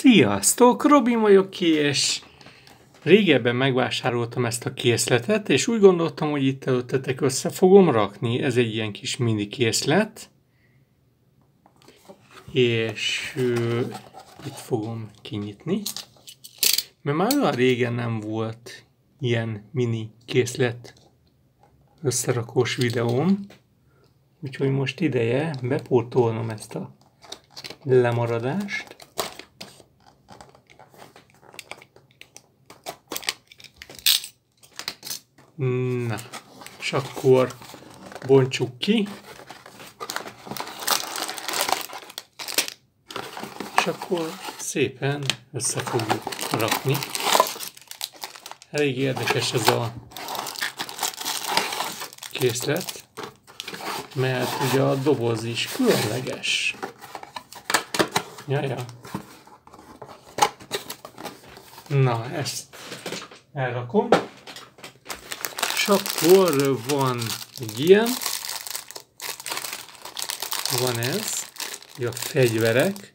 Sziasztok, Robin vagyok ki, és régebben megvásároltam ezt a készletet, és úgy gondoltam, hogy itt előttetek össze fogom rakni. Ez egy ilyen kis mini készlet. És ö, itt fogom kinyitni. Mert már olyan régen nem volt ilyen mini készlet összerakós videóm. Úgyhogy most ideje bepótolnom ezt a lemaradást. Na, és akkor bontsuk ki. És akkor szépen össze fogjuk rakni. Elég érdekes ez a készlet, mert ugye a doboz is különleges. Jaja. Na, ezt elrakom. Akkor van egy ilyen, van ez, a fegyverek,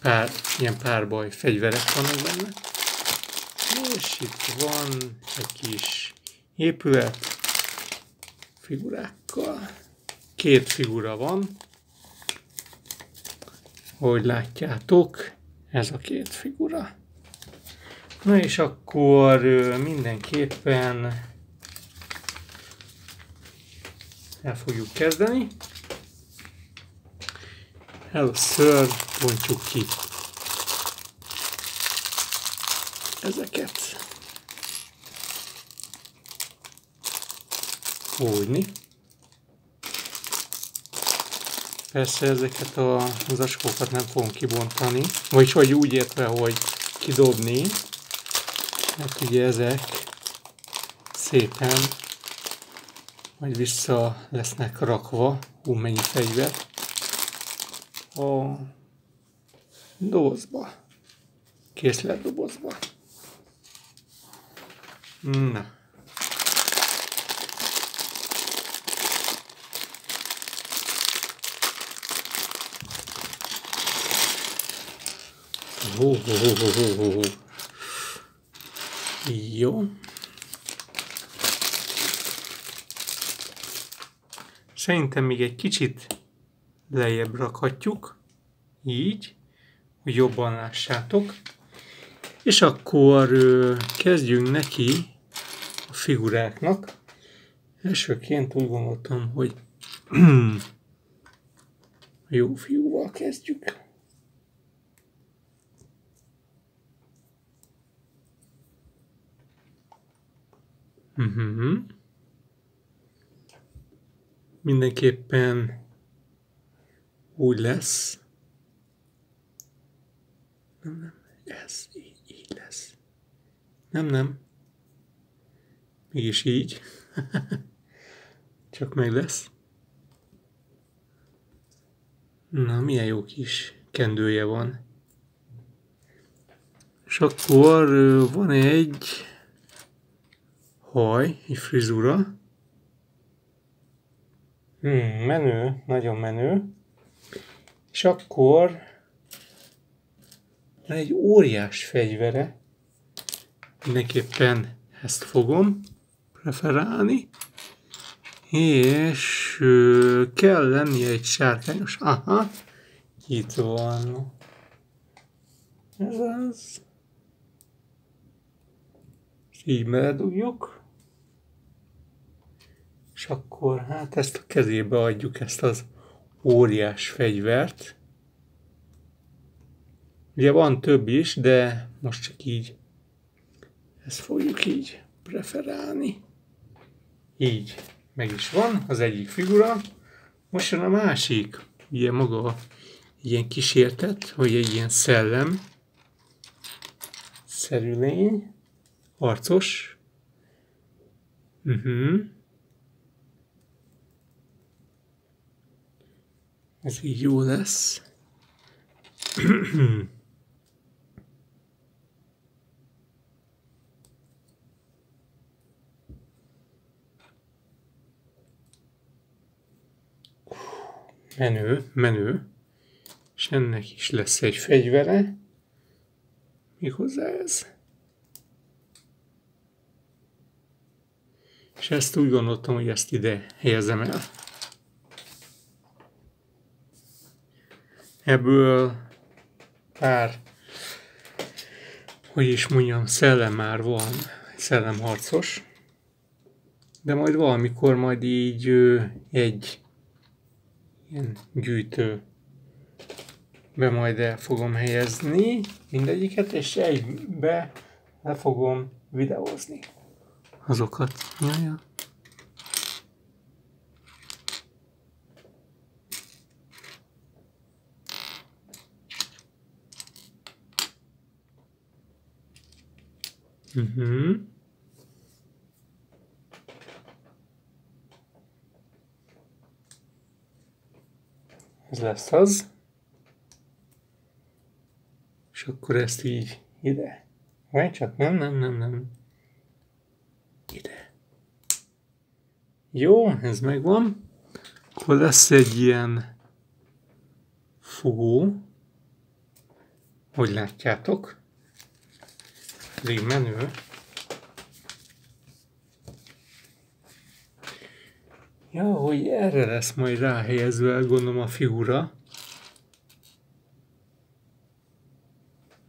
pár, ilyen párbaj fegyverek vannak benne, és itt van egy kis épület figurákkal. Két figura van, hogy látjátok, ez a két figura. Na és akkor mindenképpen el fogjuk kezdeni. Először bontjuk ki ezeket. Úgyni. Persze ezeket a zacskókat nem fogom kibontani, vagyis hogy úgy értve, hogy kidobni, mert ugye ezek szépen majd vissza lesznek rakva, hú mennyi fegyver, a dobozba, készletdobozba. Na. Hú, hú, hú, hú, hú, hú. Jó. Szerintem még egy kicsit lejjebb rakhatjuk, így, hogy jobban lássátok. És akkor ö, kezdjünk neki a figuráknak. Elsőként úgy gondoltam, hogy jó fiúval kezdjük. Uh-huh. Mindenképpen úgy lesz. Nem, nem, ez így, így lesz. Nem, nem. Mégis így. Csak meg lesz. Na, milyen jó kis kendője van. És akkor van egy haj, egy frizura. Hmm, menő, nagyon menő. És akkor van egy óriás fegyvere. Mindenképpen ezt fogom preferálni. És kell lennie egy sárkányos. Aha, itt van. Ez az. Így meledugjuk. És akkor hát ezt a kezébe adjuk, ezt az óriás fegyvert. Ugye van több is, de most csak így ezt fogjuk így preferálni. Így meg is van az egyik figura. Most jön a másik, ugye maga ilyen kísértet, hogy egy ilyen szellem szerű lény, harcos. Uh-huh. Ez így jó lesz. menő, menő, és ennek is lesz egy fegyvere. méghozzá ez. És ezt úgy gondoltam, hogy ezt ide helyezem el. Ebből pár, hogy is mondjam, szellem már van, szellemharcos, de majd valamikor majd így egy ilyen gyűjtő be majd el fogom helyezni mindegyiket, és egybe le fogom videózni azokat. Ja, ja. Uh-huh. Ez lesz az. És akkor ezt így ide. Vagy csak nem, nem, nem, nem. Ide. Jó, ez megvan. Akkor lesz egy ilyen fogó. Hogy látjátok. Elég menő. Ja, hogy erre lesz majd ráhelyezve, gondolom a figura.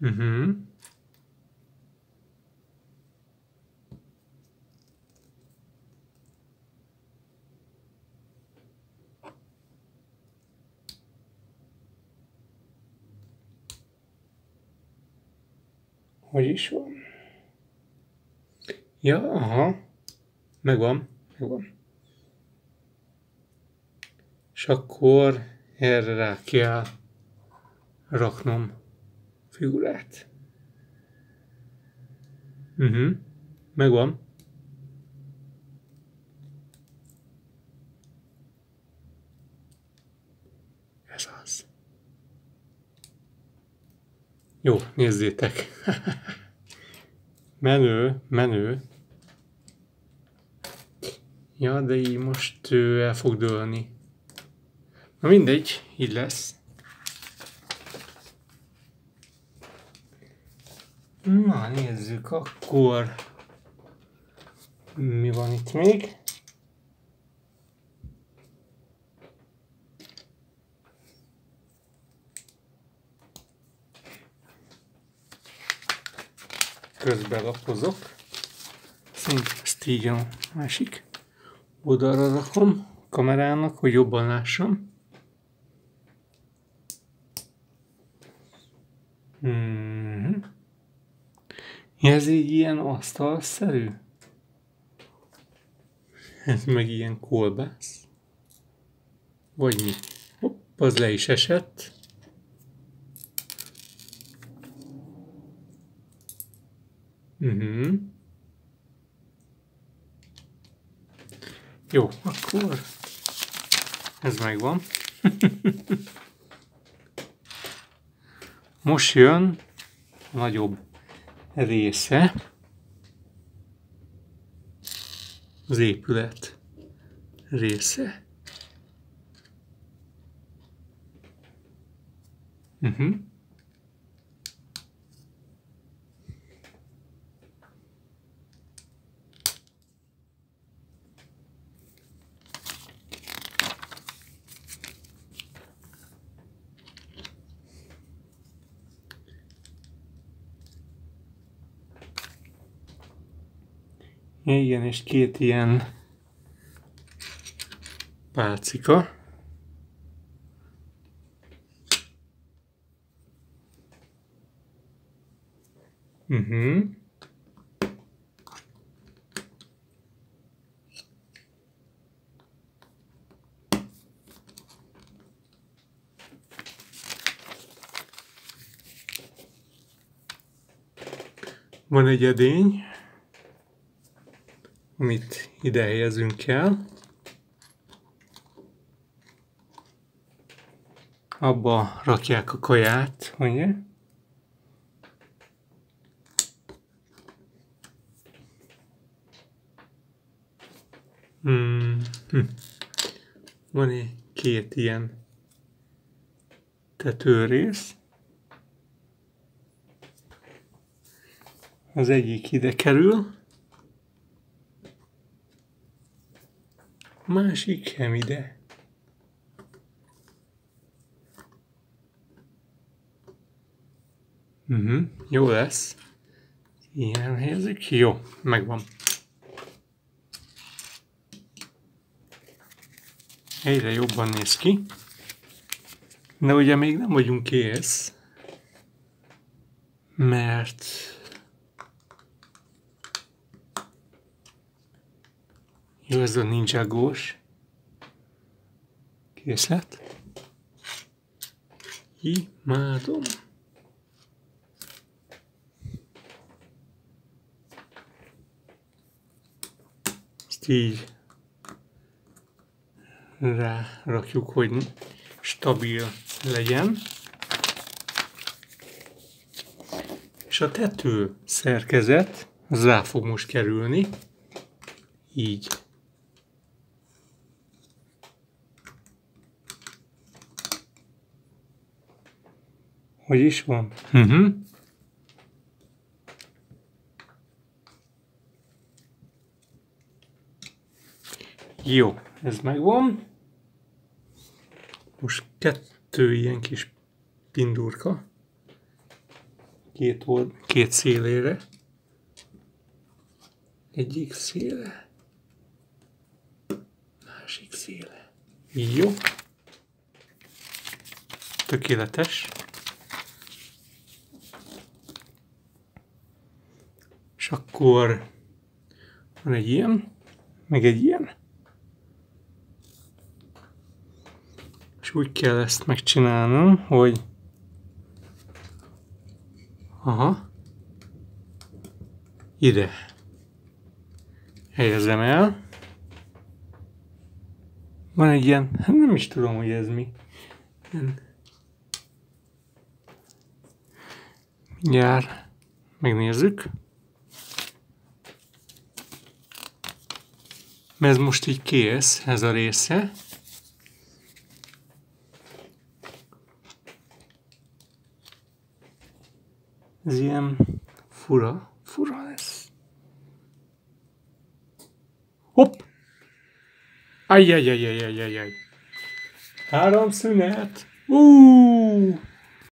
Uh-huh. Hogy is van? Ja, aha. Megvan, megvan. És akkor erre rá kell raknom figurát. Uh-huh. Megvan. Ez az. Jó, nézzétek. menő, menő. Ja, de így most el fog dőlni. Na mindegy, így lesz. Na, nézzük akkor. Mi van itt még? Közben lapozok. Szerintem ezt így a másik oldalra rakom kamerának, hogy jobban lássam. Hmm. Ez így ilyen asztalszerű? Ez meg ilyen kolbász? Vagy mi? Hopp, az le is esett. Uh-huh. Jó, akkor ez megvan. Most jön a nagyobb része az épület része. Uh-huh. Igen, és két ilyen pálcika. Uh-huh. Van egy edény amit ide helyezünk el. Abba rakják a kaját, ugye? Hmm. Hm. Van egy két ilyen tetőrész. Az egyik ide kerül. Másik hem ide. Uh-huh, jó lesz. Ilyen helyezik. Jó, megvan. Egyre jobban néz ki. De ugye még nem vagyunk kész, mert jó, ez a nincsagós készlet. Imádom. Ezt így rárakjuk, hogy stabil legyen. És a tető szerkezet az rá fog most kerülni. Így. Hogy is van? Uh-huh. Jó, ez megvan. Most kettő ilyen kis pindurka. Két, old, két szélére. Egyik széle. Másik széle. Jó. Tökéletes. Akkor van egy ilyen, meg egy ilyen. És úgy kell ezt megcsinálnom, hogy aha, ide helyezem el. Van egy ilyen, hát nem is tudom, hogy ez mi. Mindjárt megnézzük. Mert ez most így kész, ez a része. Ez ilyen fura, fura lesz. Hopp! Ajjajajajajajaj. Három szünet. Uh!